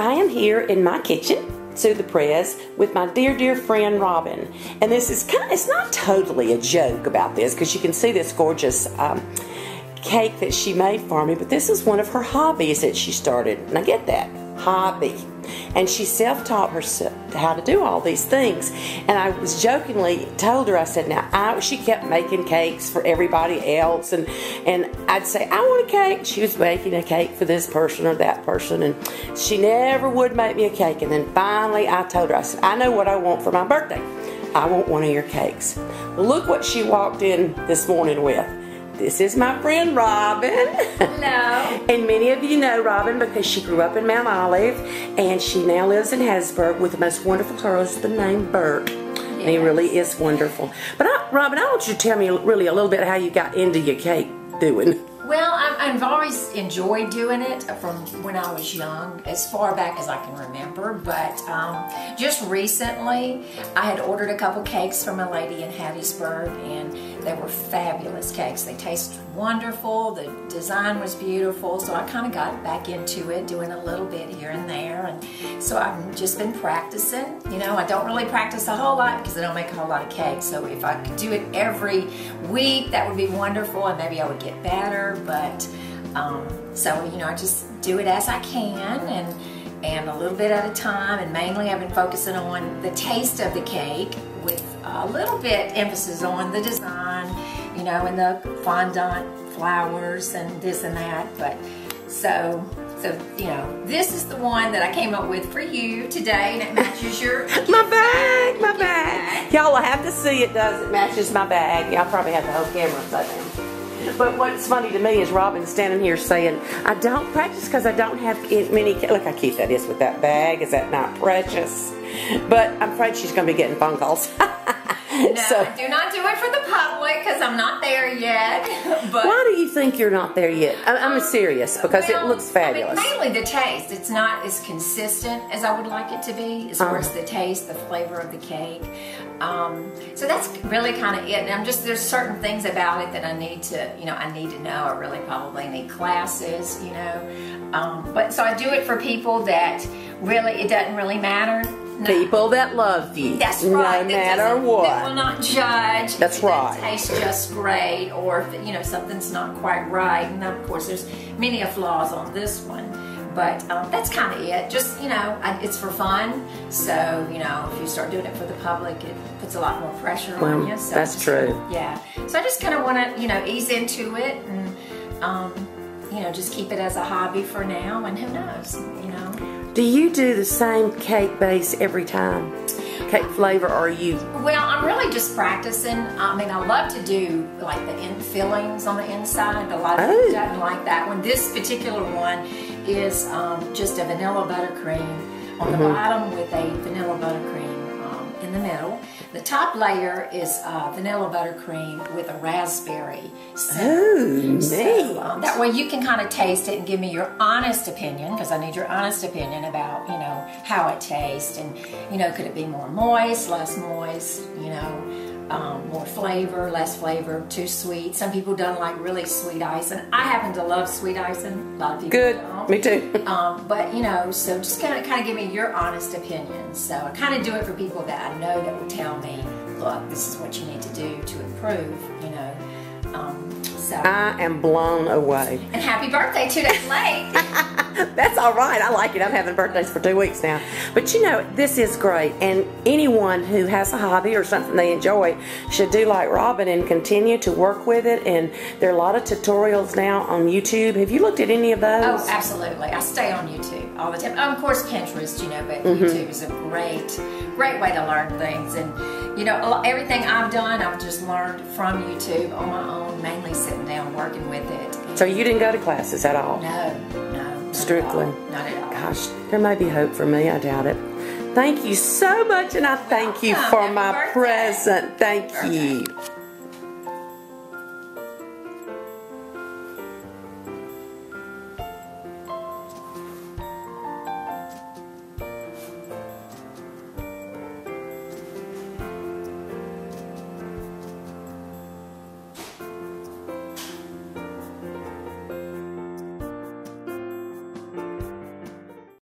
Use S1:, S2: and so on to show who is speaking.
S1: I am here in my kitchen, Sue the Prez, with my dear, dear friend Robin. And this is kind of, it's not totally a joke about this because you can see this gorgeous um, cake that she made for me, but this is one of her hobbies that she started. And I get that hobby. And she self taught herself how to do all these things. And I was jokingly told her, I said, now, I, she kept making cakes for everybody else. And, and I'd say, I want a cake. She was making a cake for this person or that person. And she never would make me a cake. And then finally, I told her, I said, I know what I want for my birthday. I want one of your cakes. Look what she walked in this morning with. This is my friend Robin.
S2: Hello.
S1: and many of you know Robin because she grew up in Mount Olive and she now lives in Hattiesburg with the most wonderful husband named Bert. And he really is wonderful. But I, Robin, I want you to tell me really a little bit how you got into your cake doing.
S2: Well, i I've always enjoyed doing it from when I was young, as far back as I can remember. But um, just recently, I had ordered a couple cakes from a lady in Hattiesburg, and they were fabulous cakes. They taste wonderful. The design was beautiful, so I kind of got back into it, doing a little bit here and there. And so I've just been practicing. You know, I don't really practice a whole lot because I don't make a whole lot of cakes. So if I could do it every week, that would be wonderful, and maybe I would get better but um, so you know I just do it as I can and and a little bit at a time and mainly I've been focusing on the taste of the cake with a little bit emphasis on the design you know and the fondant flowers and this and that but so so, you know, this is the one that I came up with for you today, and it matches your
S1: my bag, my bag. Y'all will have to see it does. It matches my bag. Y'all probably have the whole camera down. But what's funny to me is Robin standing here saying, I don't practice because I don't have many. Look how cute that is with that bag. Is that not precious? But I'm afraid she's going to be getting phone calls.
S2: No, so, do not do it for the public because I'm not there yet.
S1: But why do you think you're not there yet? I'm, I'm serious because well, it looks fabulous.
S2: I mean, mainly the taste. It's not as consistent as I would like it to be as far uh-huh. as the taste, the flavor of the cake. Um, so that's really kind of it. And I'm just there's certain things about it that I need to, you know, I need to know. I really probably need classes, you know. Um, but so I do it for people that really it doesn't really matter.
S1: People that love you.
S2: That's right.
S1: No matter what.
S2: They will not judge.
S1: That's right.
S2: It tastes just great, or if you know something's not quite right. And of course, there's many flaws on this one. But um, that's kind of it. Just, you know, I, it's for fun. So, you know, if you start doing it for the public, it puts a lot more pressure
S1: well,
S2: on you. So
S1: that's true.
S2: Yeah. So I just kind of want to, you know, ease into it and, um, you know, just keep it as a hobby for now. And who knows, you know.
S1: Do you do the same cake base every time? Cake flavor, or are you?
S2: Well, I'm really just practicing. I mean, I love to do like the in fillings on the inside. A lot of oh. people don't like that one. This particular one is um, just a vanilla buttercream on mm -hmm. the mm-hmm. bottom with a vanilla buttercream in the middle. The top layer is uh, vanilla buttercream with a raspberry
S1: center. So,
S2: um, that way you can kind of taste it and give me your honest opinion, because I need your honest opinion about, you know, how it tastes. And, you know, could it be more moist, less moist, you know, um, more flavor, less flavor, too sweet. Some people don't like really sweet icing. I happen to love sweet icing. A lot of people
S1: Good.
S2: don't.
S1: Me too.
S2: um, but you know, so just kind of kind of give me your honest opinion. So I kind of do it for people that I know that will tell me, look, this is what you need to do to improve. You know. Um, so.
S1: I am blown away.
S2: And happy birthday two days late.
S1: That's all right. I like it. I'm having birthdays for two weeks now. But you know, this is great. And anyone who has a hobby or something they enjoy should do like Robin and continue to work with it. And there are a lot of tutorials now on YouTube. Have you looked at any of those?
S2: Oh, absolutely. I stay on YouTube all the time. Oh, of course, Pinterest, you know, but mm -hmm. YouTube is a great, great way to learn things. And, you know, everything I've done, I've just learned from YouTube on my own, mainly sitting down working with it.
S1: So you didn't go to classes at all?
S2: No, no.
S1: Strictly.
S2: Not at all.
S1: Gosh, there may be hope for me. I doubt it. Thank you so much, and I thank you for my present. Thank you.